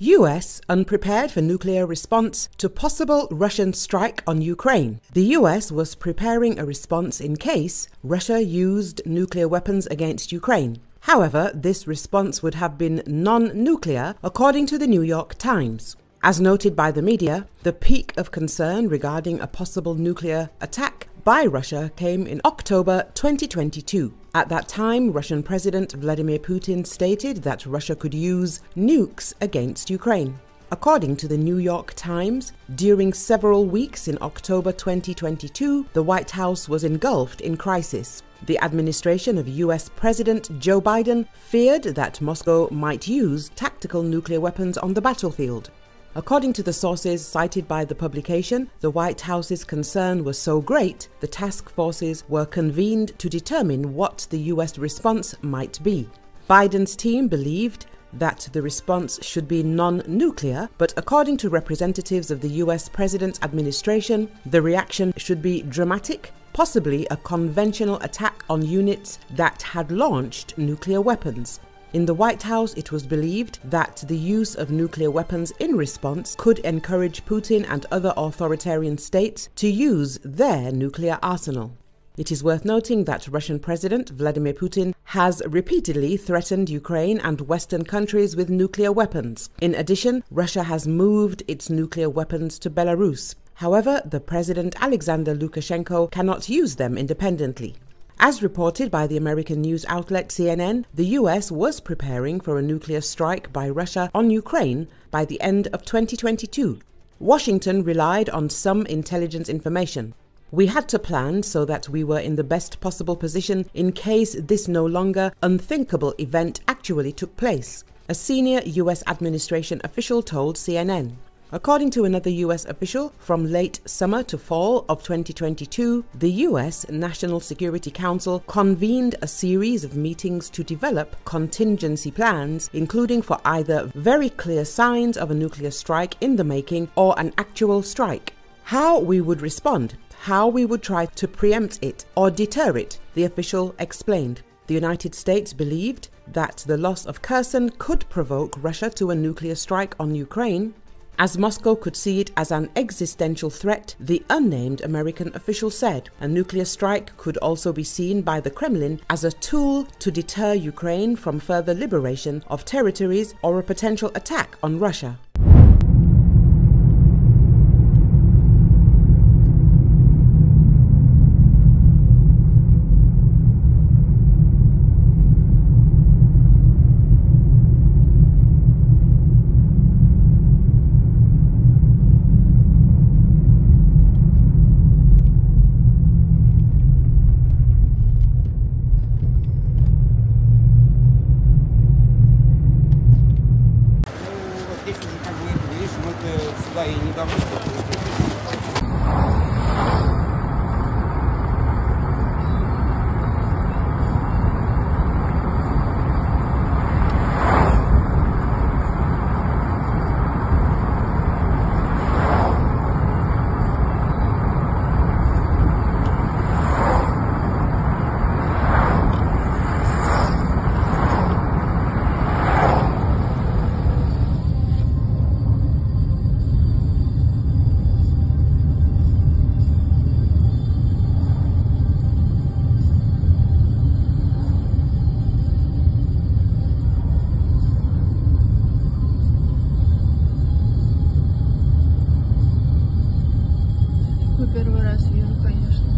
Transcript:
US unprepared for nuclear response to possible Russian strike on Ukraine. The US was preparing a response in case Russia used nuclear weapons against Ukraine. However, this response would have been non nuclear, according to the New York Times. As noted by the media, the peak of concern regarding a possible nuclear attack by Russia came in October 2022. At that time, Russian President Vladimir Putin stated that Russia could use nukes against Ukraine. According to the New York Times, during several weeks in October 2022, the White House was engulfed in crisis. The administration of US President Joe Biden feared that Moscow might use tactical nuclear weapons on the battlefield. According to the sources cited by the publication, the White House's concern was so great, the task forces were convened to determine what the US response might be. Biden's team believed that the response should be non nuclear, but according to representatives of the US President's administration, the reaction should be dramatic, possibly a conventional attack on units that had launched nuclear weapons. In the White House, it was believed that the use of nuclear weapons in response could encourage Putin and other authoritarian states to use their nuclear arsenal. It is worth noting that Russian President Vladimir Putin has repeatedly threatened Ukraine and Western countries with nuclear weapons. In addition, Russia has moved its nuclear weapons to Belarus. However, the President Alexander Lukashenko cannot use them independently. As reported by the American news outlet CNN, the US was preparing for a nuclear strike by Russia on Ukraine by the end of 2022. Washington relied on some intelligence information. We had to plan so that we were in the best possible position in case this no longer unthinkable event actually took place, a senior US administration official told CNN. According to another US official, from late summer to fall of 2022, the US National Security Council convened a series of meetings to develop contingency plans, including for either very clear signs of a nuclear strike in the making or an actual strike. How we would respond, how we would try to preempt it or deter it, the official explained. The United States believed that the loss of Kherson could provoke Russia to a nuclear strike on Ukraine, as Moscow could see it as an existential threat, the unnamed American official said a nuclear strike could also be seen by the Kremlin as a tool to deter Ukraine from further liberation of territories or a potential attack on Russia. видишь, мы-то сюда и не давно. Ну, первый раз вижу, конечно.